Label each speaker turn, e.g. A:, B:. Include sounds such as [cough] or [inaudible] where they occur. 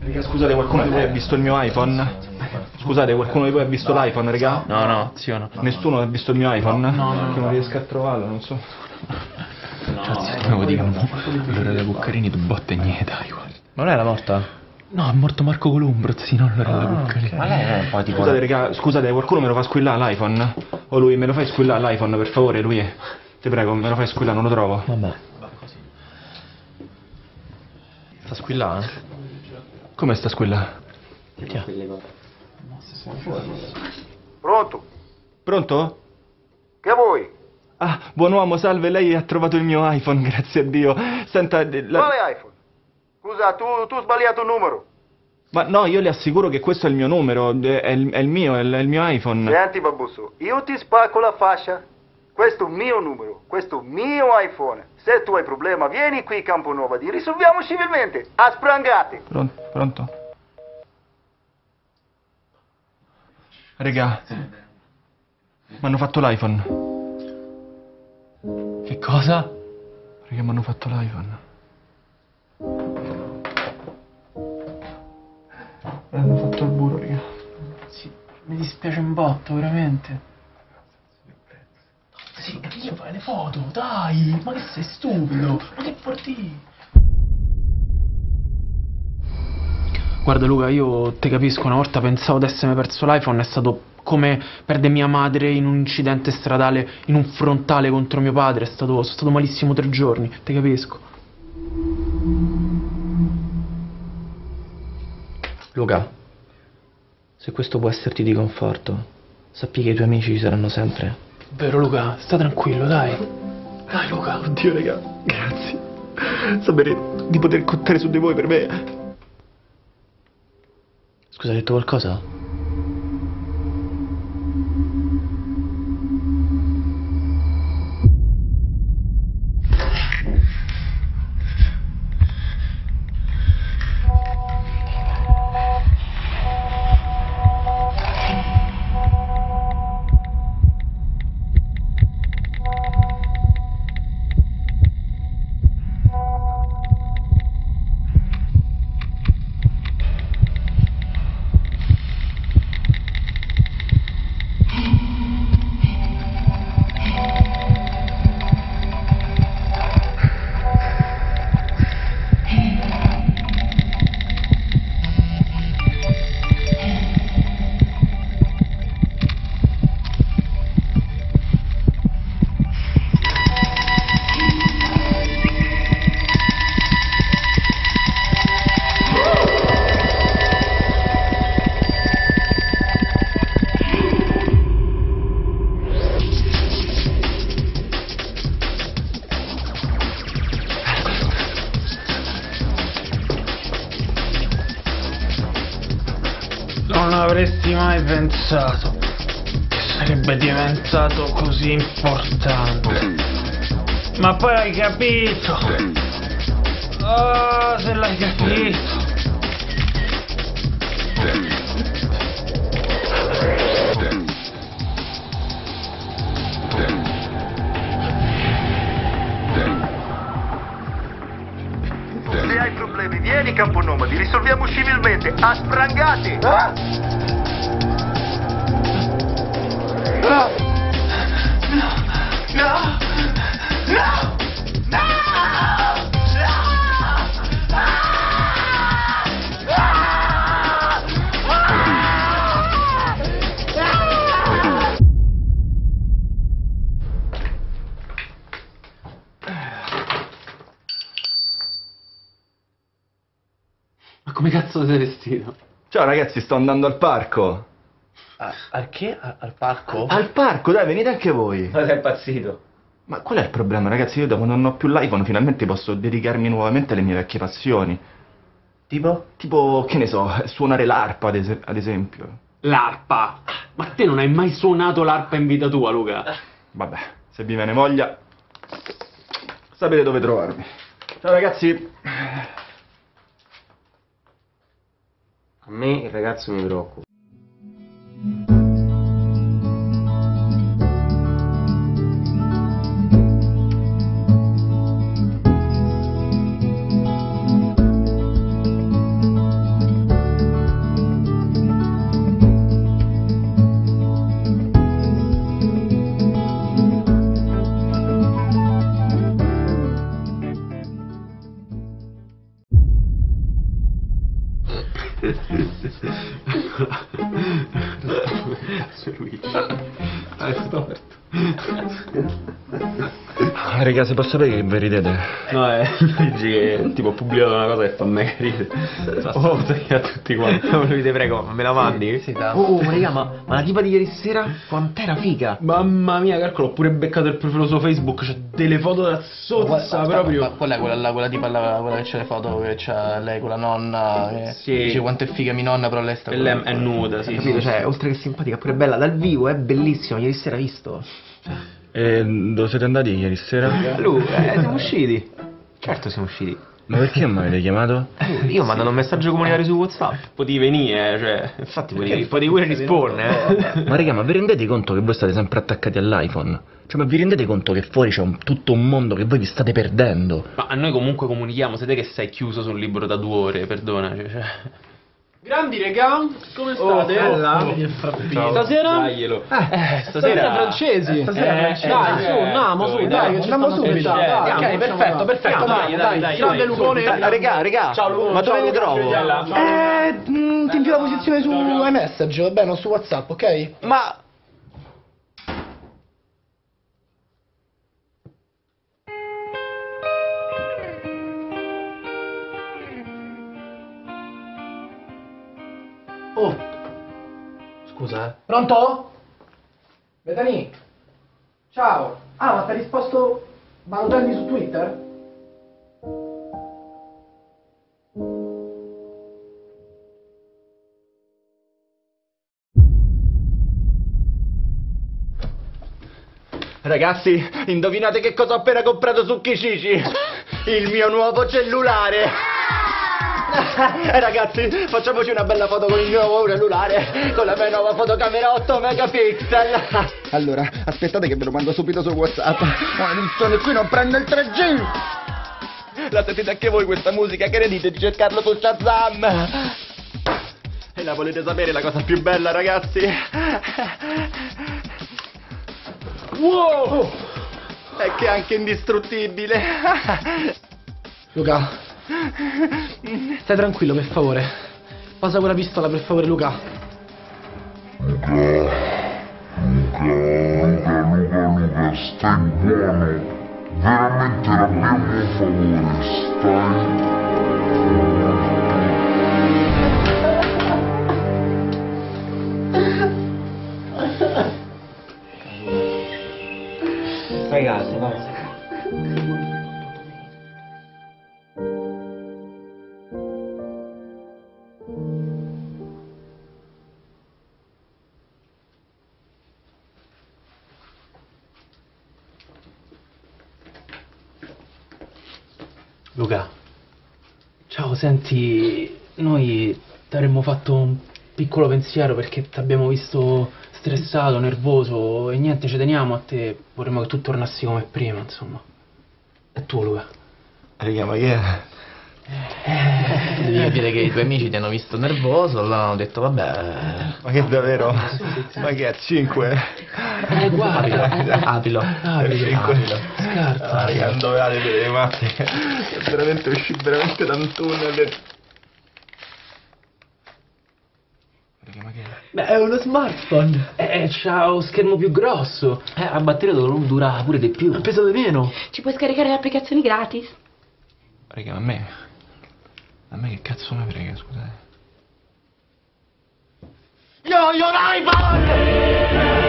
A: Raga, scusate, qualcuno di voi ha visto il mio iPhone? Scusate, qualcuno di voi ha visto l'iPhone, raga?
B: No, no, zio no.
A: Nessuno ha visto il mio iPhone?
B: No, no, no.
A: Che non riesco a trovarlo, non so.
B: Cazzo, come vuoi dire mo? Allora da Cuccarini tu botte niente, dai, guarda.
C: Ma non era morta?
B: No, è morto Marco Columbro, zio, non allora da Cuccarini.
C: Ma lei è un po' tipo...
A: Scusate, raga, scusate, qualcuno me lo fa squillare l'iPhone? O lui, me lo fai squillare l'iPhone, per favore, lui? Ti prego, me lo fai squillare, non lo trovo.
C: Vabbè. Sta squillando?
A: Come sta squillare?
D: Pronto?
A: Pronto?
D: Che vuoi?
A: Ah, buon uomo, salve, lei ha trovato il mio iPhone, [laughs] grazie a Dio. Senta, la-
D: Quale iPhone? Scusa, tu, tu hai sbagliato numero.
A: ma no, io le assicuro che questo è il mio numero, è il, è il mio, è il, è il mio iPhone.
D: Senti, babusso, io ti spacco la fascia. Questo è il mio numero, questo è il mio iPhone. Se tu hai problema, vieni qui Camponova, ti risolviamo civilmente, a sprangate.
A: Pronto? Pronto? Regà, mi hanno fatto l'iPhone.
B: Che cosa?
A: Perché mi hanno fatto l'iPhone? Mi
B: dispiace un botto, veramente. Sì, io fai le foto, dai! Ma che sei stupido? Ma che porti? Guarda Luca, io te capisco, una volta pensavo di essermi perso l'iPhone, è stato come perdere mia madre in un incidente stradale, in un frontale contro mio padre, è stato, sono stato malissimo tre giorni, te capisco.
C: Luca, se questo può esserti di conforto, sappi che i tuoi amici ci saranno sempre.
B: Vero Luca, sta tranquillo, dai. Dai Luca.
A: Oddio, raga, grazie. Sapere di poter contare su di voi per me.
C: Scusa, hai detto qualcosa?
B: Avresti mai pensato che sarebbe diventato così importante. Ma poi hai capito. Oh, se l'hai capito.
D: A sprangate.
B: Ma come cazzo sei vestito?
A: Ciao ragazzi, sto andando al parco.
C: al che? al parco?
A: Al parco, dai, venite anche voi.
C: Ma sei impazzito?
A: Ma qual è il problema, ragazzi? Io da quando non ho più l'iPhone finalmente posso dedicarmi nuovamente alle mie vecchie passioni.
C: Tipo?
A: Tipo, che ne so, suonare l'arpa, ad, es- ad esempio.
B: L'arpa! Ma te non hai mai suonato l'arpa in vita tua, Luca?
A: Vabbè, se vi viene voglia, sapete dove trovarmi. Ciao ragazzi.
C: A me il ragazzo mi preoccupa.
B: Luigi. Ah, sto
E: morto. Raga, se posso sapere che vi ridete?
B: No, eh, [laughs] dici che tipo ho pubblicato una cosa che fa me ridere. Oh, a tutti quanti. [laughs]
C: Lui ti prego, me la mandi? Sì, oh, ma raga, ma, ma la tipa di ieri sera quant'era figa?
B: Mamma mia, calcolo, ho pure beccato il profilo su Facebook, c'è delle foto da sozza proprio.
C: Ma qual è quella là, quella tipa là, quella che c'è le foto che c'ha lei con la nonna? Che
B: Sì.
C: Dice quanto è figa mia nonna, però lei sta
B: E lei è nuda, sì.
C: Capito?
B: sì.
C: Cioè, oltre che simpatica, pure bella dal vivo, è bellissima, ieri sera visto.
E: E dove siete andati ieri sera?
C: Lui, eh, siamo usciti. Certo siamo usciti.
E: Ma perché non mi avete chiamato?
C: Io ho mandato un messaggio comunitario su Whatsapp.
B: Potevi venire, cioè.
C: Infatti, potevi, potevi pure rispondere, eh.
E: Ma raga, ma vi rendete conto che voi state sempre attaccati all'iPhone? Cioè, ma vi rendete conto che fuori c'è un- tutto un mondo che voi vi state perdendo?
B: Ma a noi comunque comunichiamo, siete che sei chiuso sul libro da due ore, perdona. Cioè, cioè. Grandi regà, come state?
C: bella.
B: Stasera? Daglielo. Eh, stasera
F: francesi.
C: Stasera
B: Eh,
C: francesi.
F: Dai, su, andiamo, su, dai,
C: Andiamo
B: dai,
F: dai,
B: ok,
F: perfetto, perfetto,
B: Dai,
F: dai,
B: dai,
F: grande Lucone.
C: regà, regà.
B: Ciao, Lu-
C: Ma dove mi trovo?
F: Eh, mm, ti invio la posizione su iMessage, va bene, o su WhatsApp, ok?
C: Ma...
F: Oh, scusa, eh. Pronto? Betani? Ciao. Ah, ma ti ha risposto Valutendi su Twitter?
A: Ragazzi, indovinate che cosa ho appena comprato su Kijiji? Il mio nuovo cellulare! Eh, Ragazzi, facciamoci una bella foto con il mio nuovo cellulare, con la mia nuova fotocamera 8 megapixel. Allora, aspettate che ve lo mando subito su WhatsApp. Ma il sono qui non prende il 3G. La sentite anche voi questa musica? Che ne dite di cercarlo su Shazam? E la volete sapere la cosa più bella, ragazzi? Wow! È che è anche indistruttibile.
F: Luca, stai tranquillo, per favore. Passa quella pistola, per favore, Luca.
G: Luca, Luca, Luca, Luca, stai buono. Veramente l'abbiamo a favore, stai...
B: Luca, ciao, senti, noi ti avremmo fatto un piccolo pensiero perché ti abbiamo visto stressato, nervoso e niente, ci teniamo a te, vorremmo che tu tornassi come prima, insomma. È tuo, Luca.
C: Raga, ma che? Devi capire che i tuoi amici ti hanno visto nervoso, allora hanno detto vabbè...
A: Ma che davvero? Ma che è 5?
B: Eh, guarda,
C: Aprilo.
B: Aprilo.
C: Aprilo.
B: scarta.
A: Ah, raga, non dovevate vedere le matte. Veramente uscì veramente da un tunnel. Raga, ma che è?
F: Beh, è uno smartphone.
B: Eh, c'ha lo schermo più grosso.
C: Eh, la batteria dura pure di più.
B: Ha peso di meno.
H: Ci puoi scaricare le applicazioni gratis.
E: Raga, ma a me... A me che cazzo me frega, scusate.
A: Io, io l'iPhone!